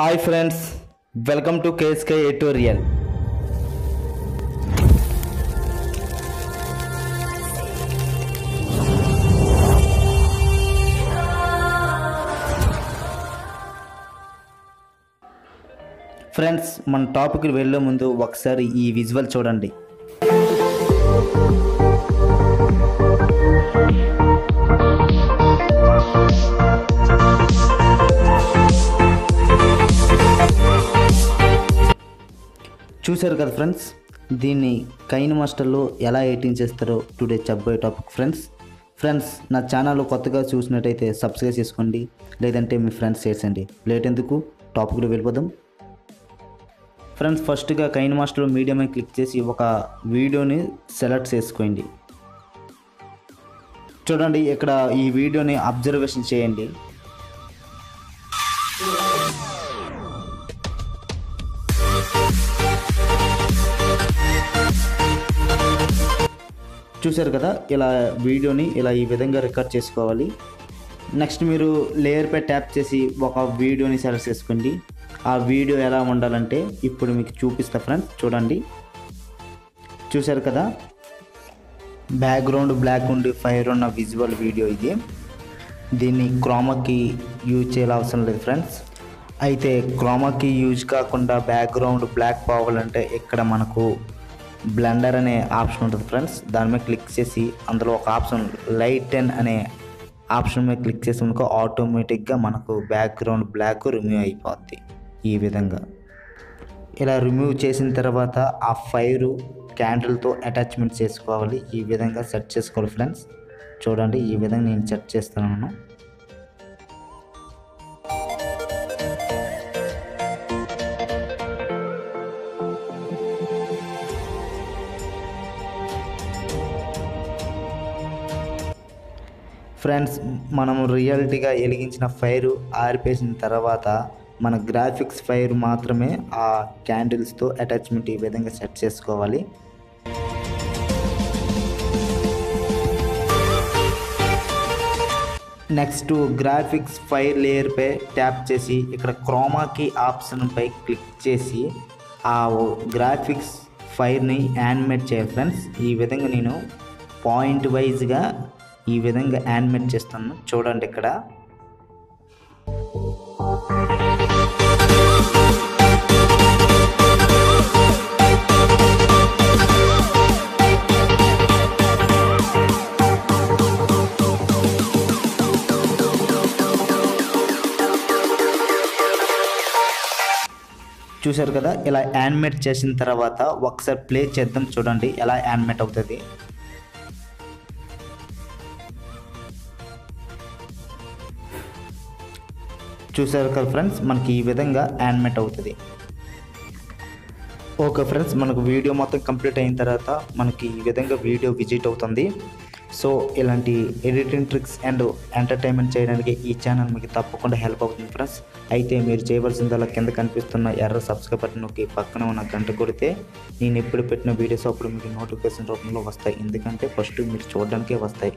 Hi friends welcome to KSK editorial friends మన టాపిక్కి వెళ్ళే ముందు ఒకసారి ఈ విజువల్ చూడండి. చూశారు కదా ఫ్రెండ్స్? దీన్ని కైన్ మాస్టర్లో ఎలా ఎడిటింగ్ చేస్తారో టుడే చెప్పబోయే టాపిక్ ఫ్రెండ్స్. ఫ్రెండ్స్ నా ఛానల్ కొత్తగా చూసినట్టయితే సబ్స్క్రైబ్ చేసుకోండి లేదంటే మీ ఫ్రెండ్స్ చేసండి లేట్ ఎందుకు? టాపిక్లో వెళ్ళిపోదాం. ఫ్రెండ్స్ ఫస్ట్గా కైన్ మాస్టర్లో మీడియం క్లిక్ చేసి ఒక వీడియోని సెలెక్ట్ చేసుకోండి. చూడండి ఇక్కడ ఈ వీడియోని అబ్జర్వేషన్ చేయండి. చూశారు కదా ఇలా వీడియోని ఇలా ఈ విధంగా రికార్డ్ చేసుకోవాలి. నెక్స్ట్ మీరు లేయర్పై ట్యాప్ చేసి ఒక వీడియోని సెలెక్ట్ చేసుకోండి. ఆ వీడియో ఎలా ఉండాలంటే ఇప్పుడు మీకు చూపిస్తా ఫ్రెండ్స్ చూడండి. చూశారు కదా? బ్యాక్గ్రౌండ్ బ్లాక్ ఉండి ఫైర్ ఉన్న విజువల్ వీడియో ఇది. దీన్ని క్రోమాకి యూజ్ చేయాల అవసరం లేదు ఫ్రెండ్స్ అయితే క్రోమాకి యూజ్ కాకుండా బ్యాక్గ్రౌండ్ బ్లాక్ పోవాలంటే ఇక్కడ మనకు బ్లెండర్ అనే ఆప్షన్ ఉంటుంది ఫ్రెండ్స్. దాని మీద క్లిక్ చేసి అందులో ఒక ఆప్షన్ లైట్ టెన్ అనే ఆప్షన్ మీద క్లిక్ చేసి మనకు ఆటోమేటిక్గా మనకు బ్యాక్గ్రౌండ్ బ్లాక్ రిమూవ్ అయిపోద్ది ఈ విధంగా. ఇలా రిమూవ్ చేసిన తర్వాత ఆ ఫైర్ క్యాండిల్తో అటాచ్మెంట్ చేసుకోవాలి. ఈ విధంగా సెట్ చేసుకోవాలి ఫ్రెండ్స్. చూడండి ఈ విధంగా నేను సెట్ చేస్తున్నాను. ఫ్రెండ్స్ మనం రియాలిటీగా వెలిగించిన ఫైర్ ఆరిపేసిన తర్వాత మన గ్రాఫిక్స్ ఫైర్ మాత్రమే ఆ క్యాండిల్స్తో అటాచ్మెంట్ ఈ విధంగా సెట్ చేసుకోవాలి. నెక్స్ట్ గ్రాఫిక్స్ ఫైర్ లేయర్పై ట్యాప్ చేసి ఇక్కడ క్రోమాకి ఆప్షన్పై క్లిక్ చేసి ఆ గ్రాఫిక్స్ ఫైర్ని యానిమేట్ చేయాలి ఫ్రెండ్స్. ఈ విధంగా నేను పాయింట్ వైజ్గా ఈ విధంగా యానిమేట్ చేస్తాను. చూడండి ఇక్కడ. చూశారు కదా ఇలా యానిమేట్ చేసిన తర్వాత ఒకసారి ప్లే చేద్దాం చూడండి ఎలా యానిమేట్ అవుతుంది. చూసారు కదా ఫ్రెండ్స్ మనకి ఈ విధంగా యానిమేట్ అవుతుంది. ఓకే ఫ్రెండ్స్ మనకు వీడియో మొత్తం కంప్లీట్ అయిన తర్వాత మనకి ఈ విధంగా వీడియో విజిట్ అవుతుంది. సో ఇలాంటి ఎడిటింగ్ ట్రిక్స్ అండ్ ఎంటర్టైన్మెంట్ చేయడానికి ఈ ఛానల్ మీకు తప్పకుండా హెల్ప్ అవుతుంది ఫ్రెండ్స్. అయితే మీరు చేయవలసిందల్లా కింద కనిపిస్తున్న ఎర్ర సబ్స్క్రైబ్ బటన్ నొక్కి పక్కన ఉన్న గంట కొడితే నేను ఎప్పుడు పెట్టిన వీడియోస్ అప్పుడు మీకు నోటిఫికేషన్ రూపంలో వస్తాయి. ఎందుకంటే ఫస్ట్ మీరు చూడడానికే వస్తాయి.